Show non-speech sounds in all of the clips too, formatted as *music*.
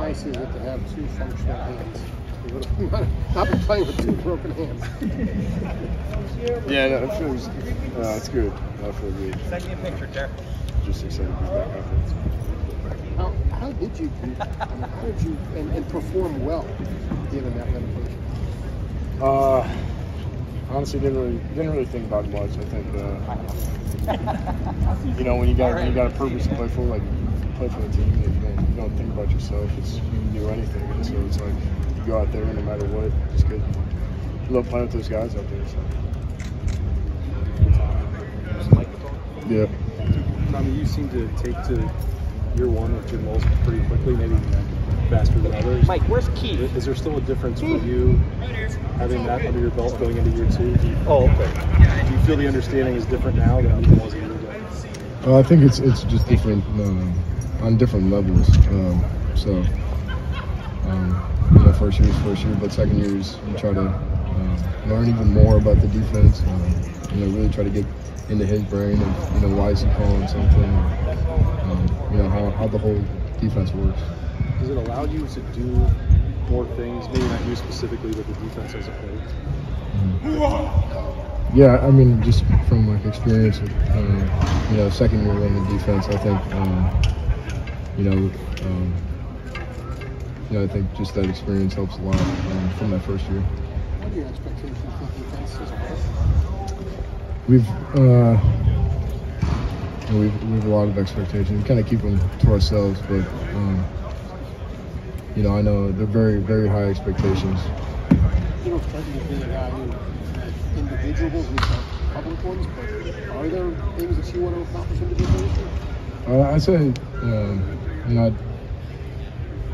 nice is it to have two functional hands? You would have not been playing with two broken hands. *laughs* Yeah, no, it feels, uh, it's good. I feel good. Send me a picture, Jared. Just excited to be back out there. How, how did you do? I mean, how did you and, and perform well given that limitation? Uh, honestly, didn't really didn't really think about it much. I think, uh, you know, when you got when you got a purpose to play for, like play for the team, you don't, you don't think about yourself. It's you can do anything, and so it's like you go out there and no matter what, just good. Love playing with those guys out there. So. Yeah. Tommy, you seem to take to year one with Jim Knowles pretty quickly, maybe faster than others. Mike, where's Keith? Is there still a difference for you having that under your belt going into year two? You, Oh, okay. do you feel the understanding is different now than it was a year ago? Uh, I think it's it's just different um, on different levels. Um, so, um, you know, first year is first year, but second year is you try to uh, learn even more about the defense. Um, you know, really try to get into his brain and you know why is he calling something. Um, you know how, how the whole defense works. Has it allowed you to do more things, maybe not you specifically, but the defense as a whole? Yeah, I mean, just from like experience, with, um, you know, second year in the defense, I think, um, you know, um, you know, I think just that experience helps a lot um, from that first year. What are your expectations for defense as whole? We've, uh, you know, we've, we have a lot of expectations. We kind of keep them to ourselves, but, um, you know, I know they're very, very high expectations. You don't strike me as a guy who had individuals, least public ones, but are there things that you want to accomplish individually? Uh, I'd say, um, you know,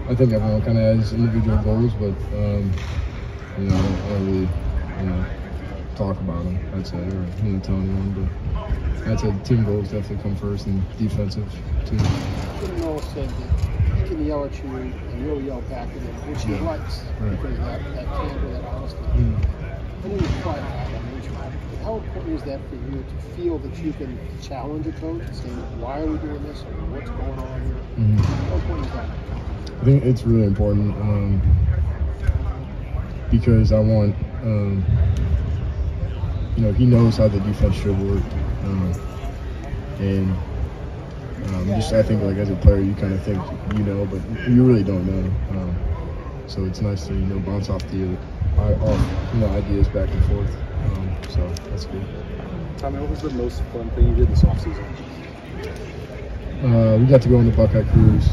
I, I think everyone kind of has individual goals, but um, you know, I don't, really, you know, talk about them. I'd say, or you know, tell anyone. But I'd say team goals definitely come first, and defensive too. Knowles said that he can yell at you and you'll yell back at him, which he Yeah. likes Right. because that, that candor, that honesty. Mm. I know you're quiet about that, Mitch, but how important is that for you to feel that you can challenge a coach and say, why are we doing this or what's going on here? How important is that? I think it's really important um, because I want, um, you know, he knows how the defense should work, um, and um, just I think like as a player, you kind of think you know, but you really don't know. Um, so it's nice to you know bounce off the I- off you know ideas back and forth. Um, so that's good. Tommy, what was the most fun thing you did this offseason? Uh, we got to go on the Buckeye cruise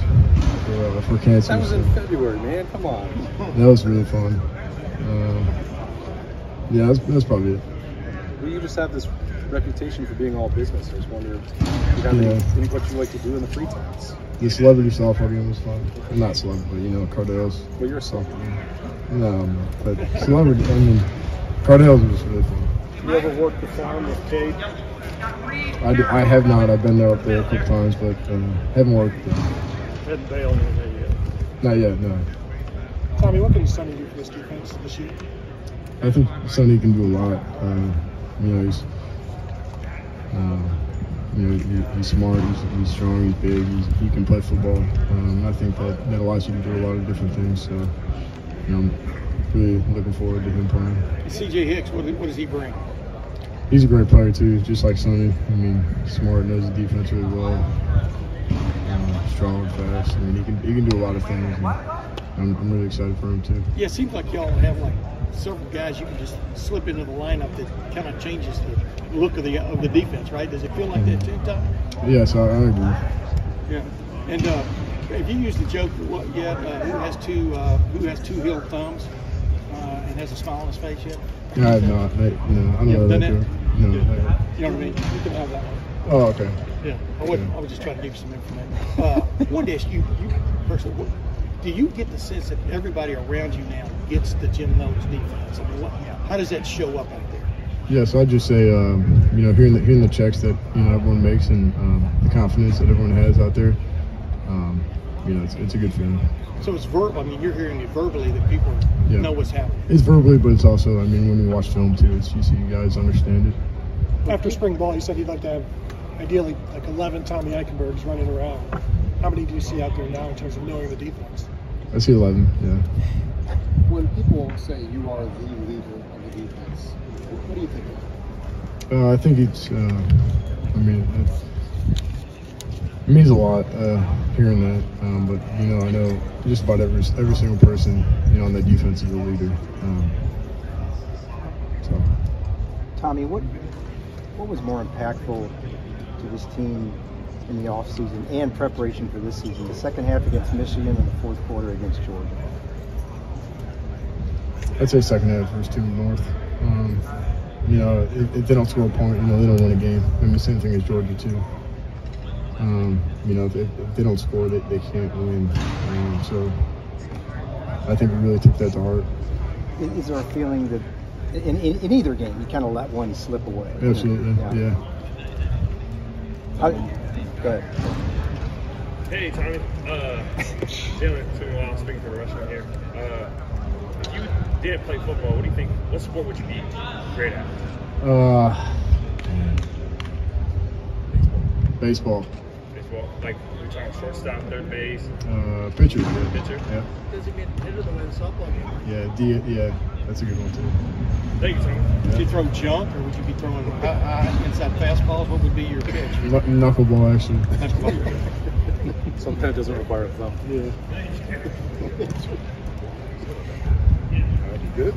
for, uh, for Cancer. That was in February, man. Come on. That was really fun. Uh, yeah, that's, that's probably it. Well, you just have this reputation for being all business. I was wondering, you have Yeah. any what you like to do in the free times? The celebrity softball game was fun. Not celebrity, but you know, Cardale's Well, you're a soft. game. No, but celebrity. I mean, Cardale's was really fun. You ever worked the farm with Cade? I, do, I have not. I've been there up there a couple times, but uh, haven't worked. There. Hadn't baled anything yet. Not yet. No. Tommy, what can Sonny do for this defense this year? I think Sonny can do a lot. Uh, you know, he's, uh, you know, he, he's smart. He's, he's strong. He's big. He's, he can play football. Um, I think that that allows you to do a lot of different things. So, you know, I'm really looking forward to him playing. CJ Hicks, what, what does he bring? He's a great player too, just like Sonny. I mean, smart, knows the defense really well. Um, strong, fast. I mean, he can he can do a lot of things. And I'm, I'm really excited for him too. Yeah, it seems like y'all have like several guys you can just slip into the lineup that kind of changes the look of the of the defense, right? Does it feel like that too, Tommy? Yes, I, I agree. Yeah. And uh, have you used the joke what yet? Uh, who has two uh, who has two healed thumbs uh, and has a smile on his face yet? No, I have not. I, no, I don't You know that. joke. No. Yeah. I- You know what I mean? You can have that one. Oh, okay. Yeah, I would. I was just trying to give you some information. Uh, one day, you, you personally, what, do you get the sense that everybody around you now gets the Jim Knowles defense? I mean, what, how does that show up out there? Yeah, so I'd just say, um, you know, hearing the, hearing the checks that you know everyone makes and um, the confidence that everyone has out there, um, you know, it's, it's a good feeling. So it's verbal. I mean, you're hearing it verbally that people Yeah. know what's happening. It's verbally, but it's also, I mean, when we watch film too, it's you see guys understand it. After spring ball, you said you'd like to have ideally like 11 Tommy Eichenbergs running around. How many do you see out there now in terms of knowing the defense? I see 11. Yeah. When people say you are the leader of the defense, what, what do you think of that? Uh, I think it's. Uh, I mean, it's, it means a lot uh, hearing that. Um, but you know, I know just about every every single person you know on that defense is a leader. Um, so Tommy, what what was more impactful to this team in the offseason and preparation for this season? The second half against Michigan and the fourth quarter against Georgia. I'd say second half versus Team North. Um, you know, if, if they don't score a point, you know, they don't win a game. I mean, same thing as Georgia too. Um, you know, if, if they don't score, they, they can't win. Um, so I think we really took that to heart. Is, there a feeling that in, in, in either game you kind of let one slip away? Absolutely, yeah. How, go ahead. Hey, Tommy. Uh, Jalen, it's been a while speaking for Rushman here. Uh, if you didn't play football, what do you think? What sport would you be great at? Uh, baseball, Baseball. Like, we're talking shortstop, third base, uh, pitcher, yeah. pitcher. Yeah, Does it mean hitter the way the softball game? yeah, D, yeah, that's a good one too. Thank you, Tommy. Would you throw junk or would you be throwing uh, uh, inside fastballs? What would be your pitch? Kn- knuckleball, actually. That's what *laughs* Something that doesn't require a thumb. Yeah. Good.